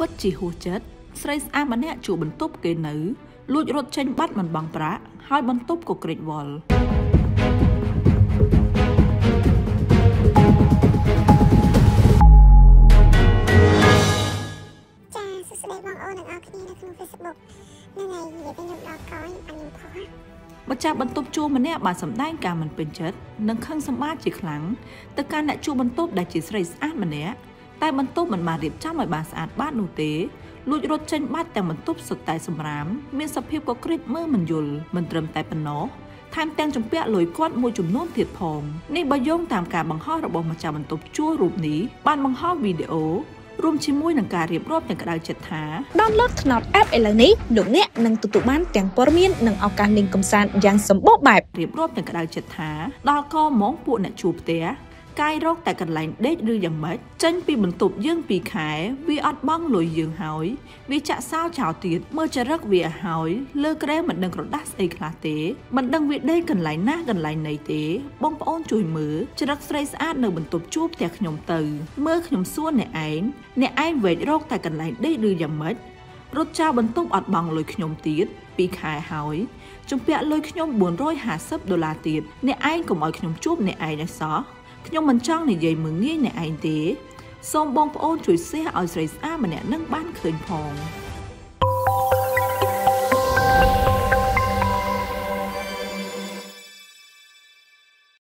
ពិតជាហួសចិត្តស្រីស្អាតម្នាក់ជួបបន្ទប់គេនៅលួចរត់ចេញបាត់មិនបង់ប្រាក់ហើយបន្ទប់ក៏ក្រិចវល់ចាសួស្តីបងអូនទាំងអស់គ្នានៅក្នុង Facebook នឹងហើយនិយាយទៅខ្ញុំដល់កោខ្ញុំបានខ្ញុំផុសម្ចាស់បន្ទប់ជួលម្នាក់បានសម្ដែងការមិនពេញចិត្តនិងខឹងសម្បាជាខ្លាំងទៅកាន់អ្នកជួលបន្ទប់ដែលជាស្រីស្អាតម្នាក់ តែបន្ទប់មិនបានរៀបចំឲ្យបានស្អាតបាតនោះទេលួចរត់ចេញបាត់ទាំងបន្ទប់សុទ្ធតែសម្រាមមានសភាពកក្រិចមើលមិនយល់មិនត្រឹមតែប៉ុណ្ណោះថែមទាំងចម្ពាក់លុយគាត់មួយចំនួនទៀតផងនេះបើយោងតាមការបង្ហោះរបស់ម្ចាស់បន្ទប់ជួលរូបនេះបានបង្ហោះវីដេអូរួមជាមួយនឹងការរៀបរាប់ទាំងក្តៅចិត្តថា download ថ្នោត app ឥឡូវនេះលោកអ្នកនឹងទទួលបានទាំងព័ត៌មាននិងឱកាសលេងកម្សាន្តយ៉ាងសម្បូរបែបរៀបរាប់ទាំងក្តៅចិត្តថាដល់កហ្មងពួកអ្នកជួផ្ទះ កាយរកតែកន្លែងដេកឬយ៉ាងម៉េចចេញពីបន្ទប់យើងពីខែវាអត់បង់លុយយើងហើយវាចាក់សោចោលទៀតមើលចរិតវាហើយលើក្រែមិនដឹងក្រដាស់ស្អីខ្លះទេមិនដឹងវាដេកកន្លែងណាកន្លែងណីទេ បងប្អូនជួយមើលចរិតស្រីស្អាតនៅបន្ទប់ជួបផ្ទះខ្ញុំទៅ មើលខ្ញុំសួរអ្នកឯងអ្នកឯងវែករកតែកន្លែងដេកឬយ៉ាងម៉េចរត់ចោលបន្ទប់អត់បង់លុយខ្ញុំទៀតពីខែហើយជំពាក់លុយខ្ញុំ450ដុល្លារទៀតអ្នកឯងកុំឲ្យខ្ញុំជួបអ្នកឯងឯសោះ ខ្ញុំមិនចង់និយាយមើងងាយអ្នកឯងទេសូមបងប្អូនជួយ share ឲ្យស្រីស្អាតម្នាក់នឹងបានឃើញផង។